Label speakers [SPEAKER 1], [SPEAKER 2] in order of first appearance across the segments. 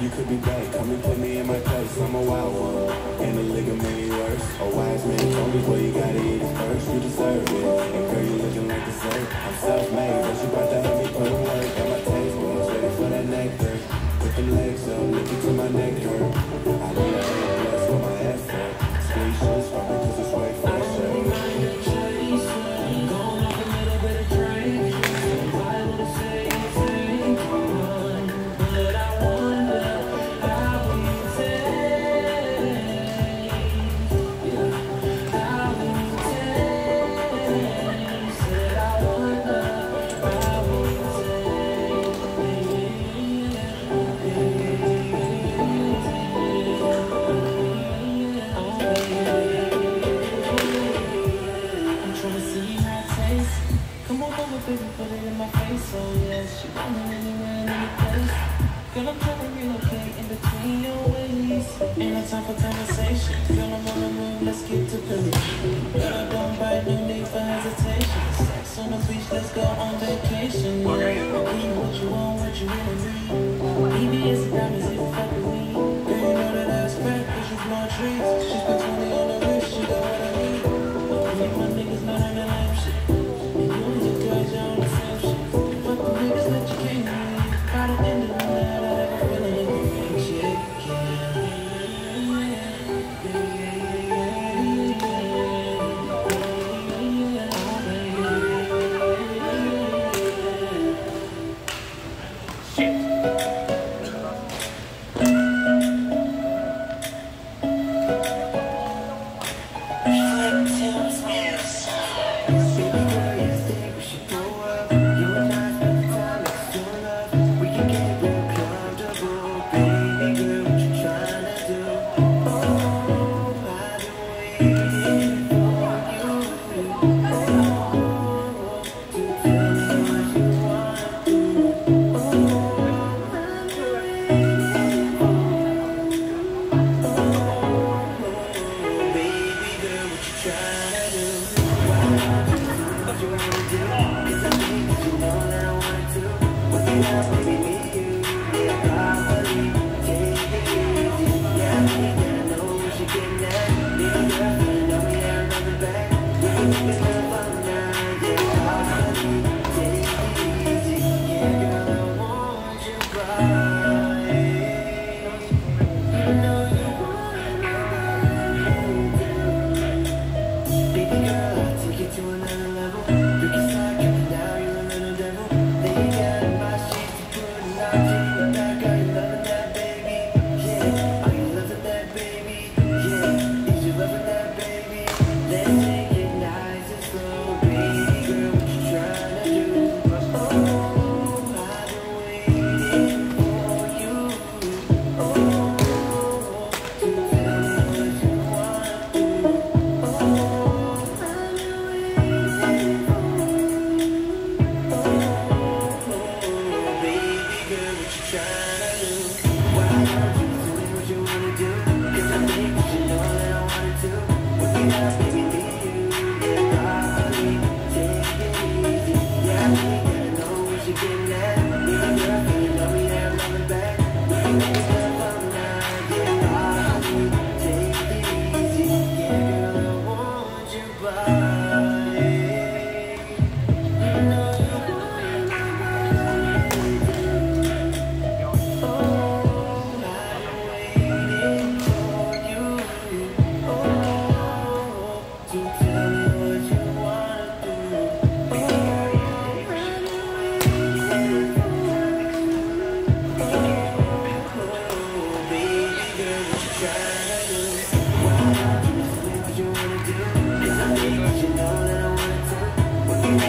[SPEAKER 1] You could be back, come and put me in my place. I'm a wild one, and a ligament worse. A wise man told me, boy, you gotta eat it first. You deserve it, and girl, you looking like dessert. I'm self-made, but you about to help me put in work. Got my taste buds ready for that nectar. Put them legs up, look into my nectar. I
[SPEAKER 2] let's get to business. No need for hesitation. Sex on the beach, let's go Oh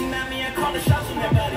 [SPEAKER 2] Now me, I call the shots on that body,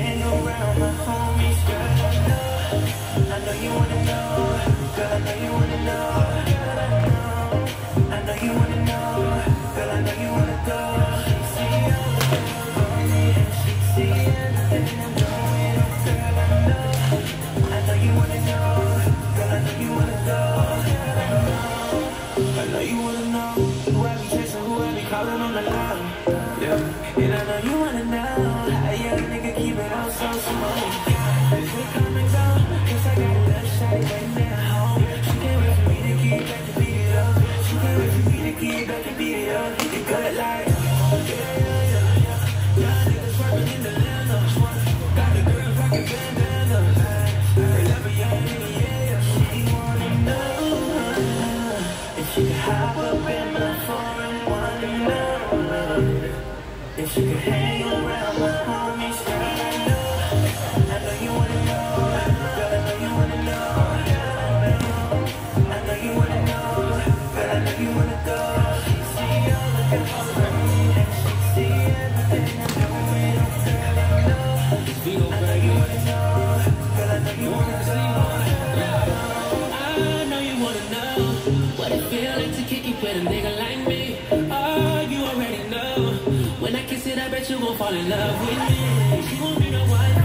[SPEAKER 2] When I kiss it, I bet you gon' fall in love with me. She gon' be my wife.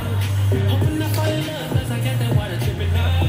[SPEAKER 2] Hoping I
[SPEAKER 3] fall in love, cause I got that water tripping up.